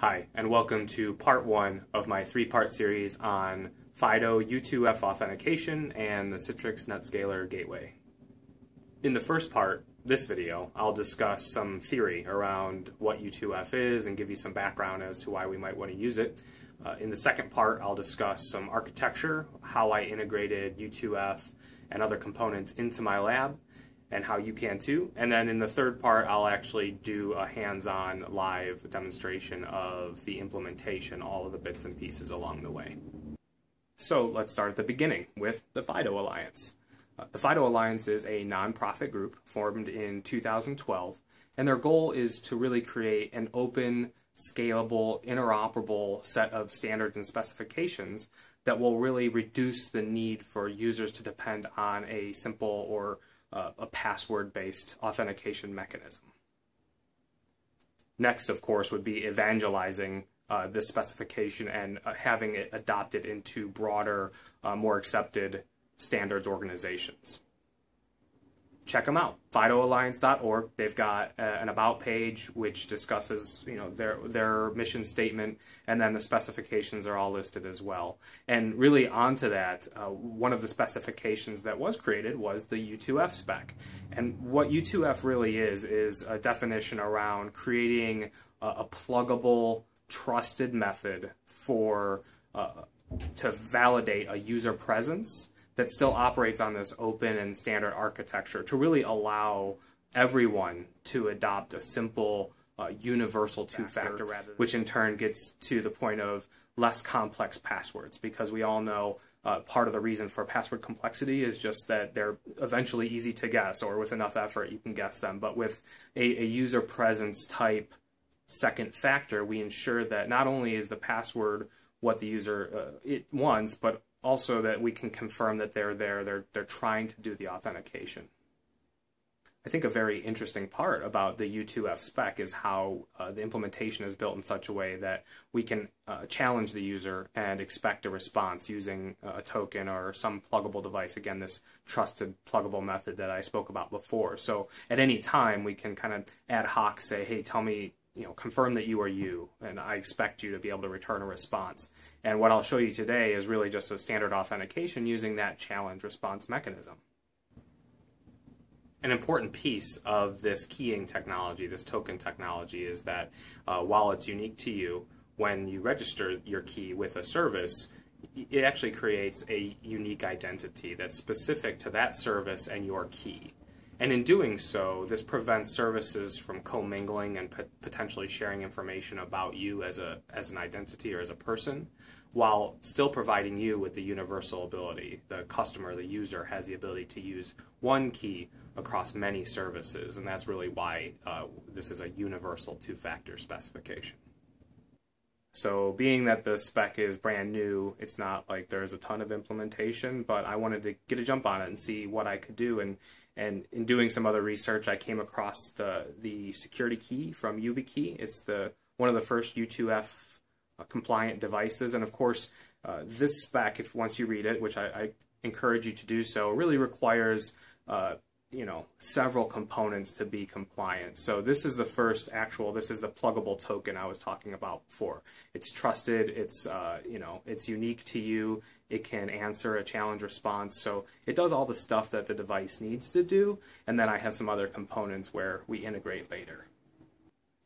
Hi, and welcome to part one of my three-part series on FIDO U2F authentication and the Citrix NetScaler Gateway. In the first part, this video, I'll discuss some theory around what U2F is and give you some background as to why we might want to use it. Uh, in the second part, I'll discuss some architecture, how I integrated U2F and other components into my lab, and how you can too. And then in the third part, I'll actually do a hands-on live demonstration of the implementation, all of the bits and pieces along the way. So let's start at the beginning with the FIDO Alliance. Uh, the FIDO Alliance is a nonprofit group formed in 2012, and their goal is to really create an open, scalable, interoperable set of standards and specifications that will really reduce the need for users to depend on a simple or uh, a password-based authentication mechanism. Next, of course, would be evangelizing uh, this specification and uh, having it adopted into broader, uh, more accepted standards organizations check them out. Fidoalliance.org they've got uh, an about page which discusses you know their their mission statement and then the specifications are all listed as well. And really onto that uh, one of the specifications that was created was the u2f spec. And what u2f really is is a definition around creating a, a pluggable trusted method for uh, to validate a user presence that still operates on this open and standard architecture to really allow everyone to adopt a simple uh, universal two-factor, rather, which in turn gets to the point of less complex passwords. Because we all know uh, part of the reason for password complexity is just that they're eventually easy to guess or with enough effort you can guess them. But with a, a user presence type second factor we ensure that not only is the password what the user uh, it wants but also that we can confirm that they're there, they're, they're trying to do the authentication. I think a very interesting part about the U2F spec is how uh, the implementation is built in such a way that we can uh, challenge the user and expect a response using a token or some pluggable device. Again, this trusted pluggable method that I spoke about before. So at any time, we can kind of ad hoc say, hey, tell me you know, confirm that you are you, and I expect you to be able to return a response. And what I'll show you today is really just a standard authentication using that challenge response mechanism. An important piece of this keying technology, this token technology, is that uh, while it's unique to you, when you register your key with a service, it actually creates a unique identity that's specific to that service and your key. And in doing so, this prevents services from commingling and potentially sharing information about you as, a, as an identity or as a person, while still providing you with the universal ability. The customer, the user, has the ability to use one key across many services, and that's really why uh, this is a universal two-factor specification. So being that the spec is brand new, it's not like there's a ton of implementation, but I wanted to get a jump on it and see what I could do. And, and in doing some other research, I came across the, the security key from YubiKey. It's the, one of the first U2F uh, compliant devices. And of course, uh, this spec, if once you read it, which I, I encourage you to do so, really requires uh, you know several components to be compliant. So this is the first actual. This is the pluggable token I was talking about before. It's trusted. It's uh, you know it's unique to you. It can answer a challenge response. So it does all the stuff that the device needs to do. And then I have some other components where we integrate later.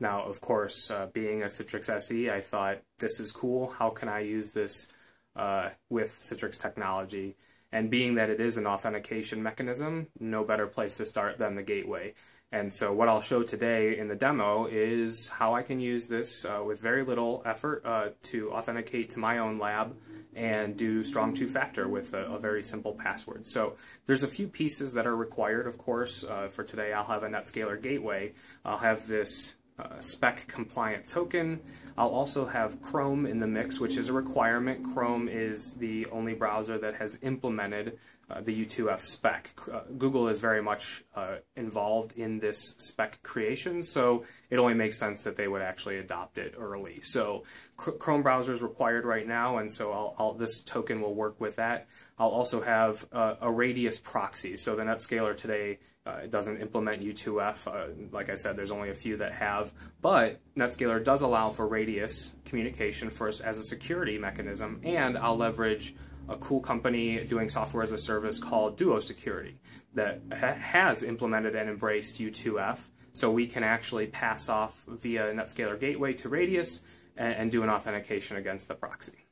Now, of course, uh, being a Citrix SE, I thought this is cool. How can I use this uh, with Citrix technology? And being that it is an authentication mechanism, no better place to start than the gateway. And so what I'll show today in the demo is how I can use this uh, with very little effort uh, to authenticate to my own lab and do strong two-factor with a, a, very simple password. So there's a few pieces that are required, of course. Uh, for today, I'll have a NetScaler gateway. I'll have this uh, spec compliant token. I'll also have Chrome in the mix, which is a requirement. Chrome is the only browser that has implemented uh, the U2F spec. Uh, Google is very much uh, involved in this spec creation, so it only makes sense that they would actually adopt it early. So Chrome browser is required right now, and so I'll, I'll, this token will work with that. I'll also have uh, a radius proxy. So the NetScaler today uh, doesn't implement U2F. Uh, like I said, there's only a few that have, but NetScaler does allow for radius communication for as a security mechanism, and I'll leverage a cool company doing software as a service called Duo Security that ha has implemented and embraced U2F. So we can actually pass off via NetScaler Gateway to Radius and, and do an authentication against the proxy.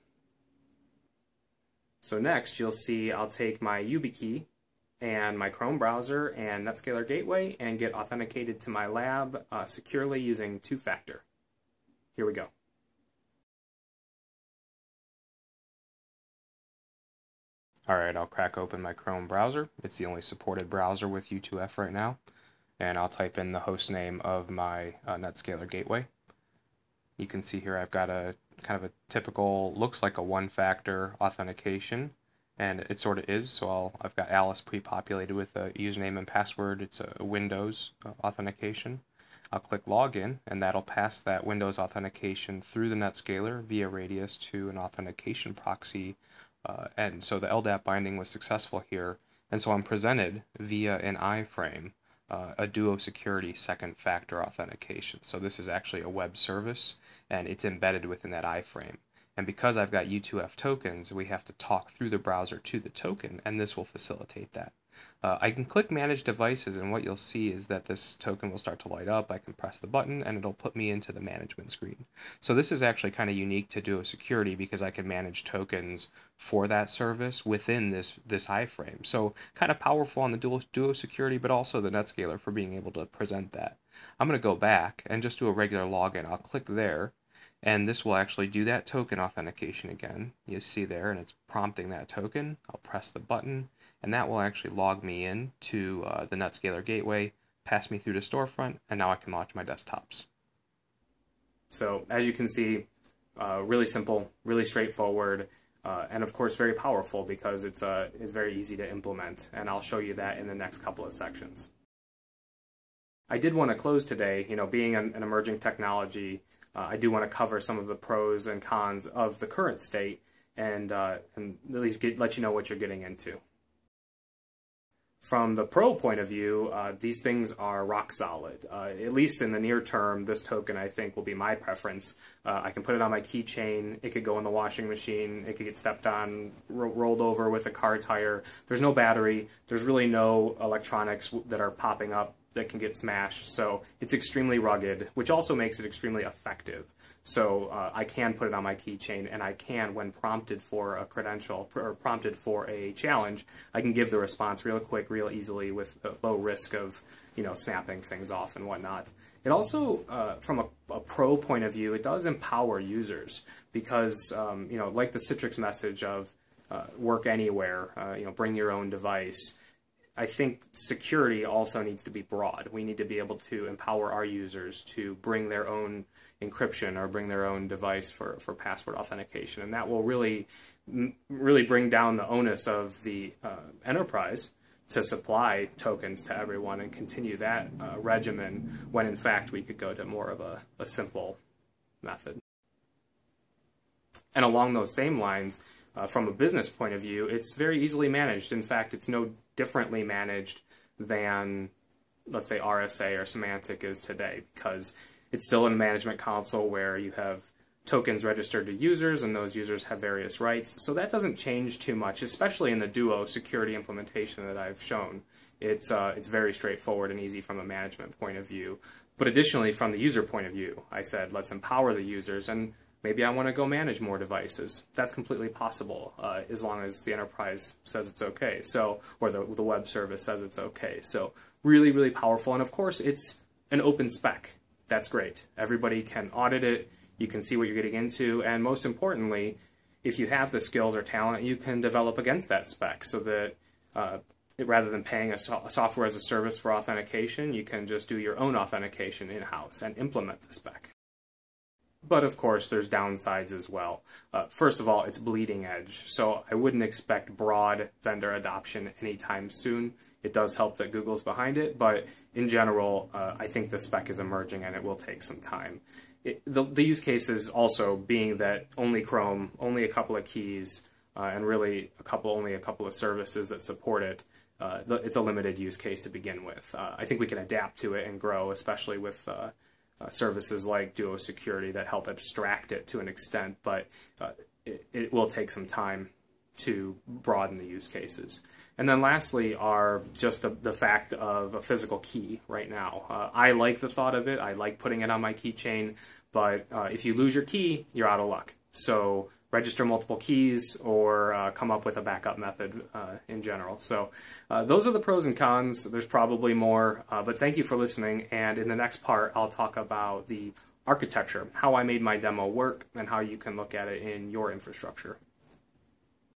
So next you'll see I'll take my YubiKey and my Chrome browser and NetScaler Gateway and get authenticated to my lab uh, securely using two-factor. Here we go. Alright, I'll crack open my Chrome browser. It's the only supported browser with U2F right now. And I'll type in the host name of my uh, NetScaler gateway. You can see here I've got a kind of a typical, looks like a one-factor authentication. And it sort of is, so I'll, I've got Alice pre-populated with a username and password. It's a Windows uh, authentication. I'll click Login, and that'll pass that Windows authentication through the NetScaler via Radius to an authentication proxy uh, and so the LDAP binding was successful here. And so I'm presented via an iframe uh, a Duo Security second factor authentication. So this is actually a web service and it's embedded within that iframe. And because I've got U2F tokens, we have to talk through the browser to the token and this will facilitate that. Uh, I can click manage devices and what you'll see is that this token will start to light up. I can press the button and it'll put me into the management screen. So this is actually kind of unique to Duo Security because I can manage tokens for that service within this, this iframe. So kind of powerful on the Duo, Duo Security but also the NetScaler for being able to present that. I'm going to go back and just do a regular login. I'll click there and this will actually do that token authentication again. You see there and it's prompting that token. I'll press the button and that will actually log me in to uh, the NetScaler gateway, pass me through to storefront, and now I can launch my desktops. So as you can see, uh, really simple, really straightforward, uh, and of course very powerful because it's, uh, it's very easy to implement, and I'll show you that in the next couple of sections. I did want to close today, you know, being an, an emerging technology, uh, I do want to cover some of the pros and cons of the current state and, uh, and at least get, let you know what you're getting into from the pro point of view, uh, these things are rock solid. Uh, at least in the near term, this token I think will be my preference. Uh, I can put it on my keychain. It could go in the washing machine. It could get stepped on, ro rolled over with a car tire. There's no battery. There's really no electronics that are popping up that can get smashed. So it's extremely rugged, which also makes it extremely effective. So uh, I can put it on my keychain, and I can, when prompted for a credential or prompted for a challenge, I can give the response real quick, real easily, with low risk of you know snapping things off and whatnot. It also, uh, from a, a, pro point of view, it does empower users because um, you know, like the Citrix message of uh, work anywhere, uh, you know, bring your own device. I think security also needs to be broad. We need to be able to empower our users to bring their own encryption or bring their own device for, for password authentication. And that will really, really bring down the onus of the uh, enterprise to supply tokens to everyone and continue that uh, regimen when in fact we could go to more of a, a simple method. And along those same lines, uh, from a business point of view, it's very easily managed. In fact, it's no differently managed than, let's say, RSA or Symantec is today, because it's still in a management console where you have tokens registered to users, and those users have various rights. So that doesn't change too much, especially in the Duo security implementation that I've shown. It's, uh, it's very straightforward and easy from a management point of view. But additionally, from the user point of view, I said, let's empower the users. And Maybe I want to go manage more devices. That's completely possible uh, as long as the enterprise says it's okay. So, or the, the web service says it's okay. So really, really powerful. And of course, it's an open spec. That's great. Everybody can audit it. You can see what you're getting into. And most importantly, if you have the skills or talent, you can develop against that spec so that uh, rather than paying a, so a, software as a service for authentication, you can just do your own authentication in-house and implement the spec. But of course, there's downsides as well. Uh, first of all, it's bleeding edge, so I wouldn't expect broad vendor adoption anytime soon. It does help that Google's behind it, but in general, uh, I think the spec is emerging and it will take some time. It, the, the, use cases also being that only Chrome, only a couple of keys, uh, and really a couple, only a couple of services that support it. Uh, it's a limited use case to begin with. Uh, I think we can adapt to it and grow, especially with uh, services like Duo Security that help abstract it to an extent, but uh, it, it, will take some time to broaden the use cases. And then lastly are just the, the fact of a physical key right now. Uh, I like the thought of it. I like putting it on my keychain, but uh, if you lose your key, you're out of luck. So register multiple keys or uh, come up with a backup method uh, in general. So uh, those are the pros and cons. There's probably more, uh, but thank you for listening. And in the next part, I'll talk about the architecture, how I made my demo work, and how you can look at it in your infrastructure.